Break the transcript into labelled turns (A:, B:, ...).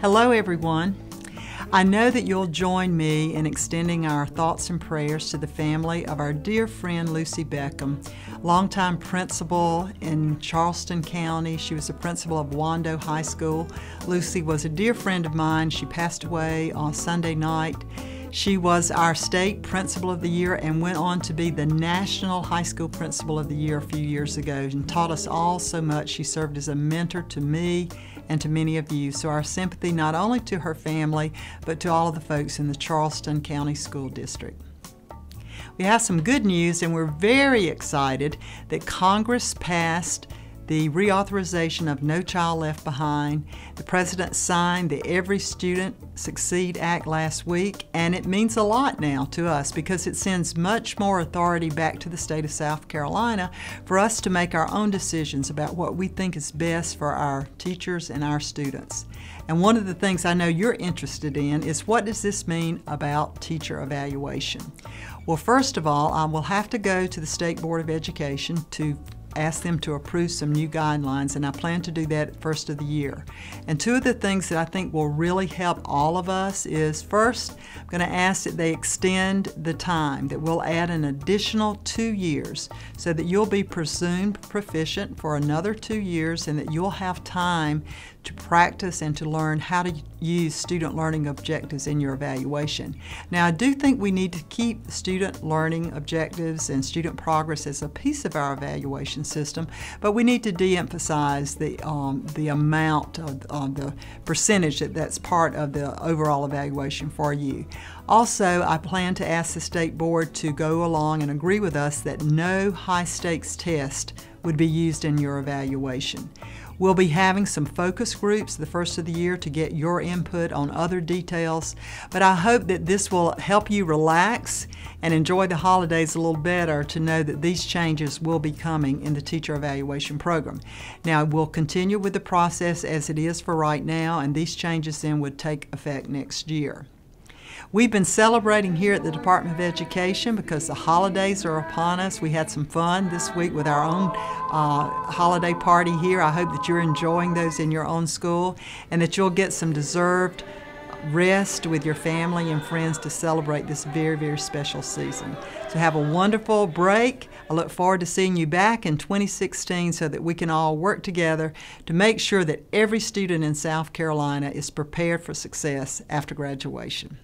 A: Hello, everyone. I know that you'll join me in extending our thoughts and prayers to the family of our dear friend Lucy Beckham, longtime principal in Charleston County. She was the principal of Wando High School. Lucy was a dear friend of mine. She passed away on Sunday night. She was our state principal of the year and went on to be the national high school principal of the year a few years ago and taught us all so much. She served as a mentor to me and to many of you. So our sympathy not only to her family, but to all of the folks in the Charleston County School District. We have some good news and we're very excited that Congress passed the reauthorization of No Child Left Behind. The President signed the Every Student Succeed Act last week, and it means a lot now to us because it sends much more authority back to the state of South Carolina for us to make our own decisions about what we think is best for our teachers and our students. And one of the things I know you're interested in is what does this mean about teacher evaluation? Well, first of all, I will have to go to the State Board of Education to ask them to approve some new guidelines, and I plan to do that first of the year. And two of the things that I think will really help all of us is first, I'm going to ask that they extend the time, that we'll add an additional two years so that you'll be presumed proficient for another two years and that you'll have time to practice and to learn how to use student learning objectives in your evaluation. Now, I do think we need to keep student learning objectives and student progress as a piece of our evaluation system, but we need to de-emphasize the, um, the amount of um, the percentage that that's part of the overall evaluation for you. Also, I plan to ask the State Board to go along and agree with us that no high stakes test would be used in your evaluation. We'll be having some focus groups the first of the year to get your input on other details, but I hope that this will help you relax and enjoy the holidays a little better to know that these changes will be coming in the teacher evaluation program. Now, we'll continue with the process as it is for right now, and these changes then would take effect next year. We've been celebrating here at the Department of Education because the holidays are upon us. We had some fun this week with our own uh, holiday party here. I hope that you're enjoying those in your own school and that you'll get some deserved rest with your family and friends to celebrate this very, very special season. So have a wonderful break. I look forward to seeing you back in 2016 so that we can all work together to make sure that every student in South Carolina is prepared for success after graduation.